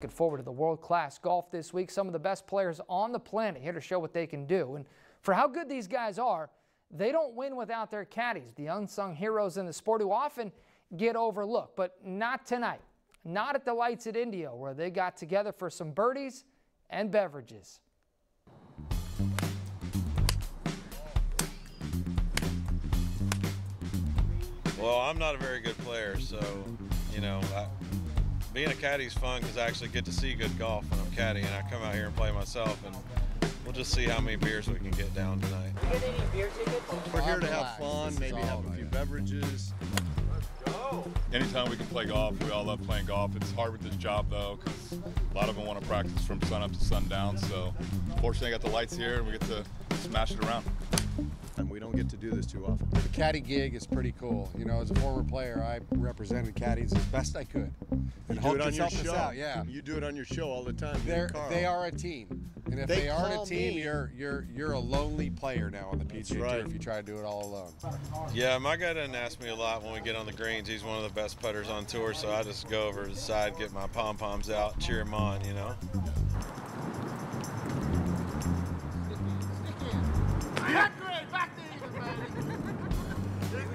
Looking forward to the world-class golf this week. Some of the best players on the planet here to show what they can do. And for how good these guys are, they don't win without their caddies, the unsung heroes in the sport who often get overlooked, but not tonight. Not at the lights at Indio, where they got together for some birdies and beverages. Well, I'm not a very good player, so, you know, I, being a caddy is fun because I actually get to see good golf when I'm caddying. I come out here and play myself, and we'll just see how many beers we can get down tonight. You get any beer tickets? We're here to have fun, maybe have a few beverages. Let's go. Anytime we can play golf, we all love playing golf. It's hard with this job though, because a lot of them want to practice from sun up to sundown. So, fortunately, I got the lights here, and we get to smash it around. And we don't get to do this too often. The caddy gig is pretty cool. You know, as a former player, I represented caddies as best I could. You do hope it on your show. out, yeah. You do it on your show all the time. They're, they are a team, and if They they, aren't a team, me. you're you're you're a lonely player now on the PGA right. Tour if you try to do it all alone. Yeah, my guy doesn't ask me a lot when we get on the greens. He's one of the best putters on tour, so I just go over to the side, get my pom poms out, cheer him on, you know.